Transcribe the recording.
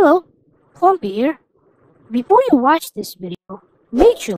Hello, Plumpy here. Before you watch this video, make sure